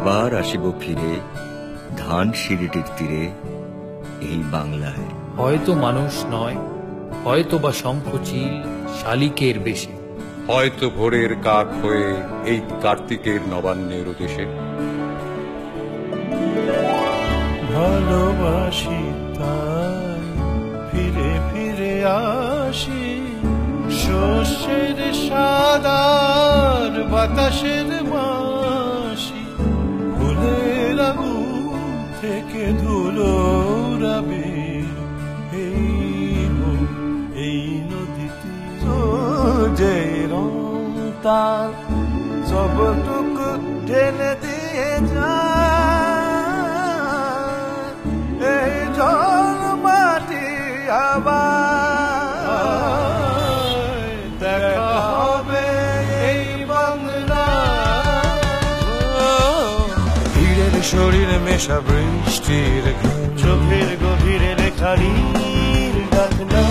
আবার আসিব ফিরে ধান সিঁড়িটির তীরে এই বাংলায়। হয়তো মানুষ নয় হয়তো বা শঙ্খচিল শালিকের বেশে। হয়তো ভোরের কাক হয়ে এই কার্তিকের নবান্নের দেশে ভালোবাসি তাই ফিরে ফিরে আসি। শস্যের সাদার বাতাসের তার সবটুকু ঢেলে দিয়ে যায় এই জল মাটি আবার দেখা হবে এই বাংলা ভিড়ের শরীরে মেশা বৃষ্টির চোখের গভীরে রেখারির ডাকনা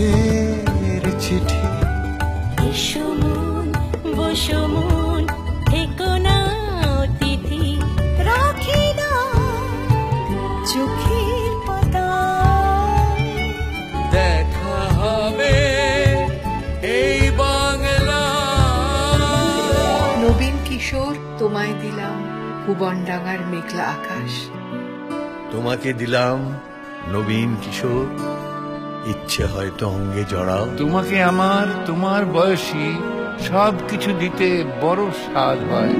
সবুজের চিঠি। এসো মন বসো মন থেকো না অতিথি। রাখি না চোখের পাতায় দেখা হবে এই বাংলা। নবীন কিশোর তোমায় দিলাম ভুবনডাঙ্গার মেঘলা আকাশ। তোমাকে দিলাম নবীন কিশোর। ইচ্ছে হয়তো অঙ্গে জড়াও। তোমাকে আমার তোমার বয়সী সব কিছু দিতে বড় স্বাদ হয়।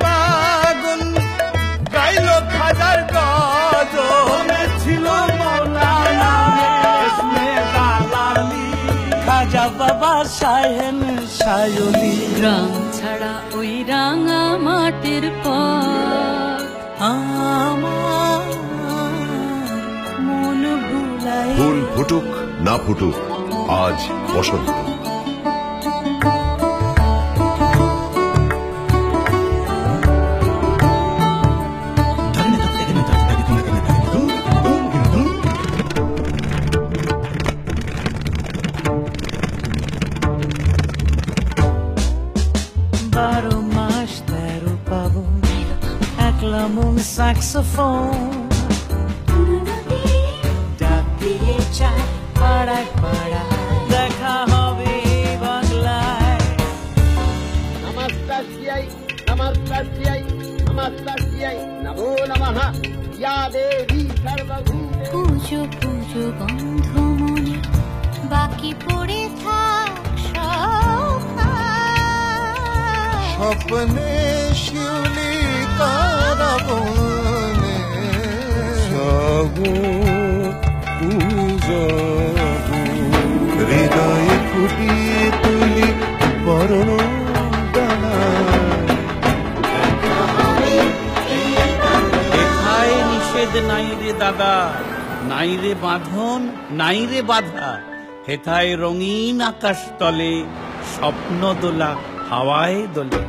পাগল গাইল খাজার ছিল মৌলানা সাহেন সায়লি গ্রাম ছাড়া ওই রাঙা মাটির পর আমার মন ভুলাই ফুল ফুটুক না ফুটুক আজ বসন্ত। the saxophone. পাড়ায় পাড়ায় দেখা হবে বাংলায় আমার তাসিয়াই আমার তাসিয়াই আমার তাসিয়াই নমো নমঃ ইয়া দেবী সর্বভূতে পূজো পূজো গন্ধ মনে বাকি পড়ে থাক সব স্বপ্নে শিউলি সব হৃদয়ে ফুটিয়ে তুলি বরণ নিষেধ নাই রে দাদা নাই রে বাঁধন নাই রে বাধা। হেথায় রঙিন আকাশ তলে স্বপ্ন দোলা হাওয়ায় দোলে।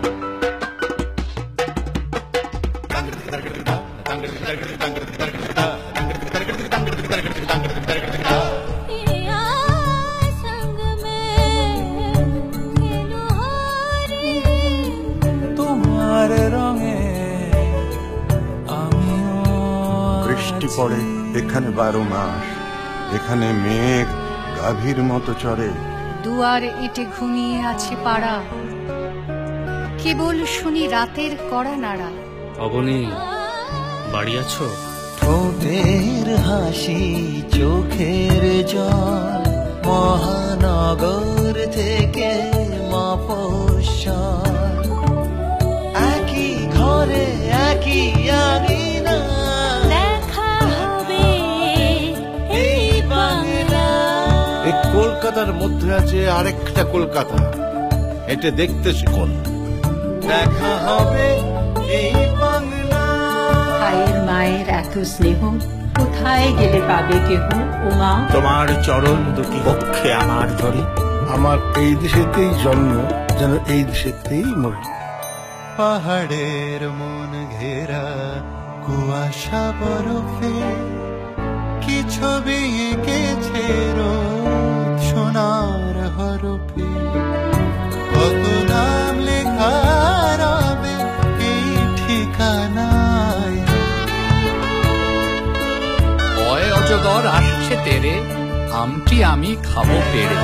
বৃষ্টি পড়ে এখানে বারো মাস। এখানে মেঘ গাভীর মতো চড়ে। দুয়ার এটে ঘুমিয়ে আছে পাড়া। কেবল শুনি রাতের কড়া নাড়া। অবনী বাড়ি আছো? ঠোঁটের হাসি চোখের জল মহানগর থেকে মফস্বল। একই ঘরে একই আঙিনা। দেখা হবে এই কলকাতার মধ্যে আছে আরেকটা কলকাতা। এটা দেখতে শিখুন। দেখা হবে এই মায়ের এত স্নেহ কোথায় গেলে পাবে কেহ? ও মা তোমার চরণ দুটি পক্ষে আমার ধরে। আমার এই দেশেতেই জন্ম যেন এই দেশেতেই মরি। পাহাড়ের মন ঘেরা কুয়াশা বরফে কি ছবি এঁকেছে রোদ সোনার হরফে? ভয় আসছে তেরে আমটি আমি খাব পেরে।